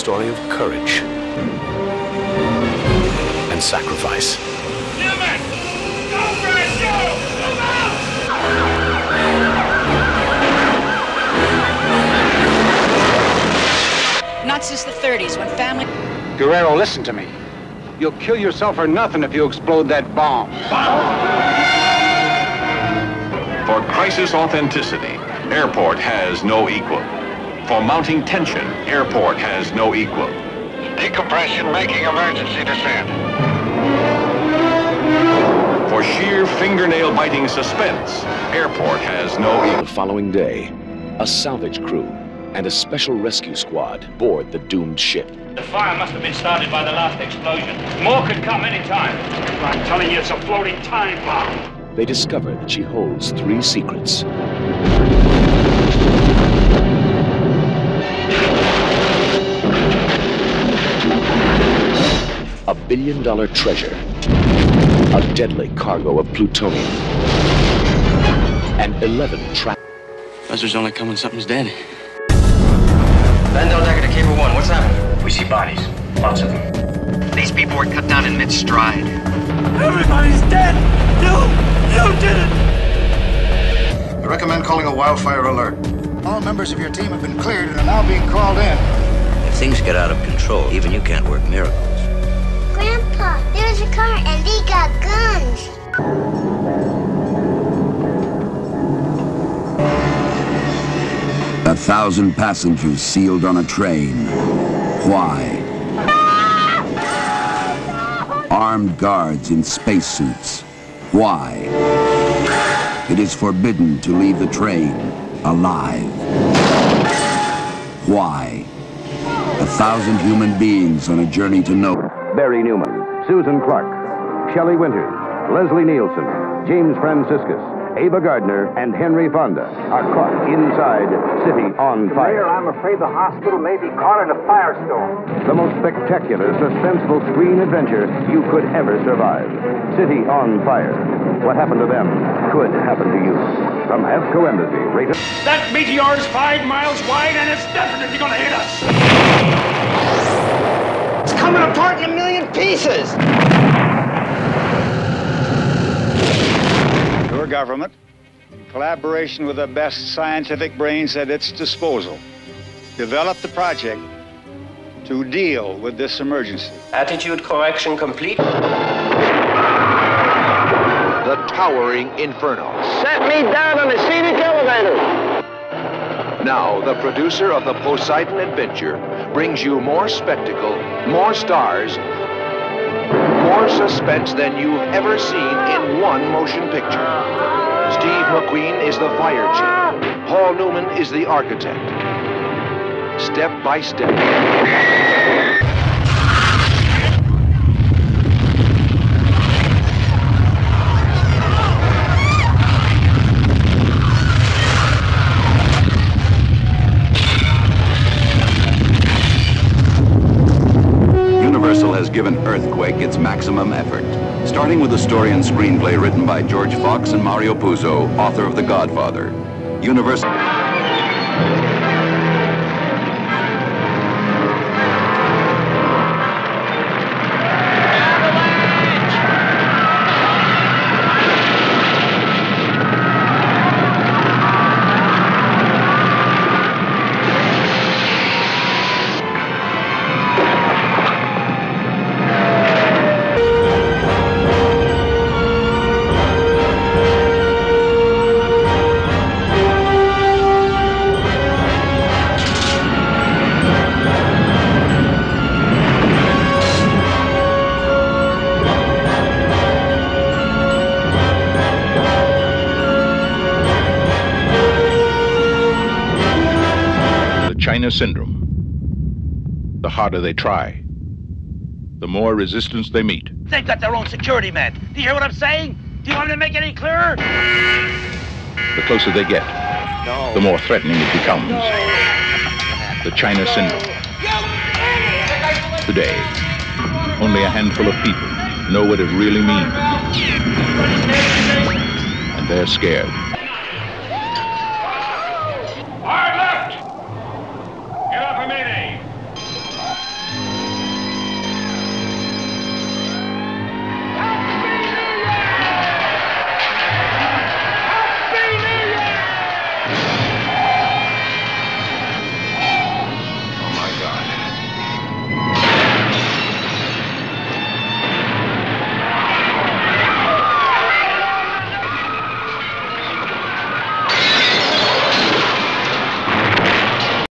story of courage and sacrifice. Newman! Go, Brad, go! Move out! Not since the 30s when family. Guerrero, listen to me. You'll kill yourself for nothing if you explode that bomb. For crisis authenticity, airport has no equal. For mounting tension, airport has no equal. Decompression making emergency descent. For sheer fingernail biting suspense, airport has no equal. The following day, a salvage crew and a special rescue squad board the doomed ship. The fire must have been started by the last explosion. More could come any time. I'm telling you, it's a floating time bomb. They discover that she holds three secrets. Billion dollar treasure, a deadly cargo of plutonium, and 11 trapped. Buzzers only come when something's dead. Vandal Decker to Cable One, what's happening? We see bodies. Lots of them. These people were cut down in mid-stride. Everybody's dead! You! You did it! I recommend calling a wildfire alert. All members of your team have been cleared and are now being called in. If things get out of control, even you can't work miracles. Grandpa, there's a car and they got guns. A thousand passengers sealed on a train. Why? Armed guards in spacesuits. Why? It is forbidden to leave the train alive. Why? A thousand human beings on a journey to know. Barry Newman, Susan Clark, Shelley Winters, Leslie Nielsen, James Franciscus, Ava Gardner, and Henry Fonda are caught inside City on Fire. I'm afraid the hospital may be caught in a firestorm. The most spectacular, suspenseful screen adventure you could ever survive. City on Fire. What happened to them could happen to you. From Avco Embassy, rated. That meteor is five miles wide and it's definitely gonna hit us! It's coming apart in a million pieces! Your government, in collaboration with the best scientific brains at its disposal, developed the project to deal with this emergency. Attitude correction complete. The towering inferno. Set me down on the scenic elevator! Now, the producer of the Poseidon Adventure brings you more spectacle, more stars, more suspense than you've ever seen in one motion picture. Steve McQueen is the fire chief. Paul Newman is the architect. Step by step. Given Earthquake its maximum effort, starting with a story and screenplay written by George Fox and Mario Puzo, author of The Godfather. Universal. China Syndrome. The harder they try, the more resistance they meet. They've got their own security man. Do you hear what I'm saying? Do you want me to make it any clearer? The closer they get, the more threatening it becomes. The China Syndrome. Today, only a handful of people know what it really means. And they're scared.